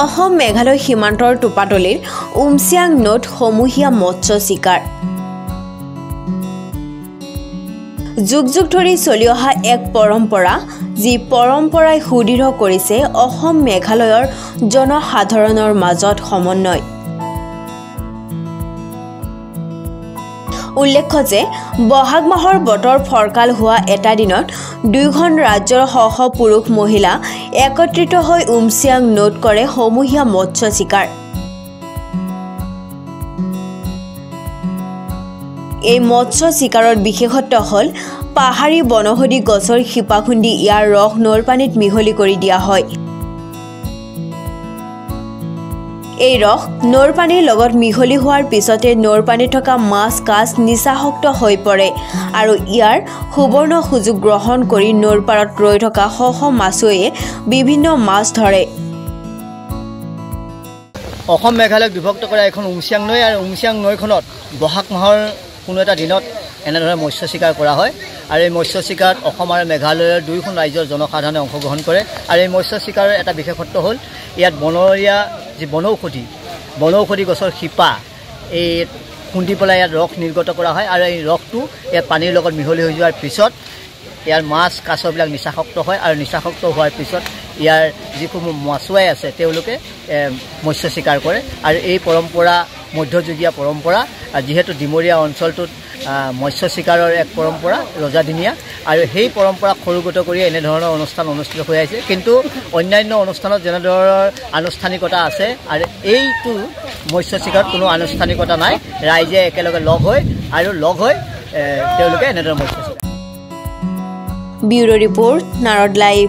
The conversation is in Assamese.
অসম মেঘালয় সীমান্তৰ টোপাতলিৰ উমচিয়াং নৈত সমূহীয়া মৎস্য চিকাৰ। যুগ যুগ ধৰি চলি অহা এক পৰম্পৰা যি পৰম্পৰাই সুদৃঢ় কৰিছে অসম মেঘালয়ৰ জনসাধাৰণৰ মাজত সমন্বয়। উল্লেখ্য যে বহাগ মাহৰ বতৰ ফৰকাল হোৱা এটা দিনত দুয়োখন ৰাজ্যৰ শ শ পুৰুষ মহিলা একত্ৰিত হৈ উমচিয়াং নৈত কৰে সমূহীয়া মৎস্য চিকাৰ। এই মৎস্য চিকাৰৰ বিশেষত্ব হ'ল পাহাৰী বনৌষধি গছৰ শিপা খুন্দি ইয়াৰ ৰস নৈৰ পানীত মিহলি কৰি দিয়া হয়। এই ৰস নৈৰ পানীৰ লগত মিহলি হোৱাৰ পিছতে নৈৰ পানীত থকা মাছ কাছ নিচাসক্ত হৈ পৰে আৰু ইয়াৰ সুবৰ্ণ সুযোগ গ্ৰহণ কৰি নৈৰ পাৰত ৰৈ থকা শ শ মাছুৱৈয়ে বিভিন্ন মাছ ধৰে। অসম মেঘালয়ক বিভক্ত কৰা এখন উমচিয়াং নৈ আৰু উমচিয়াং নৈখনত বহাগ মাহৰ কোনো এটা দিনত এনেদৰে মৎস্য চিকাৰ কৰা হয় আৰু এই মৎস্য চিকাৰত অসম আৰু মেঘালয়ৰ দুয়োখন ৰাজ্যৰ জনসাধাৰণে অংশগ্ৰহণ কৰে আৰু এই মৎস্য চিকাৰৰ এটা বিশেষত্ব হ'ল ইয়াত বনৰীয়া যি বনৌষধি বনৌষধি গছৰ শিপা এই খুন্দি পেলাই ইয়াত ৰস নিৰ্গত কৰা হয় আৰু এই ৰসটো ইয়াত পানীৰ লগত মিহলি হৈ যোৱাৰ পিছত ইয়াৰ মাছ কাছবিলাক নিচাসক্ত হয় আৰু নিচাসক্ত হোৱাৰ পিছত ইয়াৰ যিসমূহ মাছুৱাই আছে তেওঁলোকে মৎস্য চিকাৰ কৰে। আৰু এই পৰম্পৰা মধ্যযুগীয়া পৰম্পৰা যিহেতু ডিমৰীয়া অঞ্চলটোত মৎস্য চিকাৰৰ এক পৰম্পৰা ৰজাদিনীয়া আৰু সেই পৰম্পৰাক সৰুগত কৰি এনেধৰণৰ অনুষ্ঠান অনুষ্ঠিত হৈ আহিছে। কিন্তু অন্যান্য অনুষ্ঠানত যেনেধৰণৰ আনুষ্ঠানিকতা আছে আৰু এইটো মৎস্য চিকাৰত কোনো আনুষ্ঠানিকতা নাই। ৰাইজে একেলগে লগ হৈ আৰু লগ হৈ তেওঁলোকে এনেদৰে মৎস্য চিকাৰ ব্যুৰ' ৰিপৰ্ট নাৰদ লাইভ।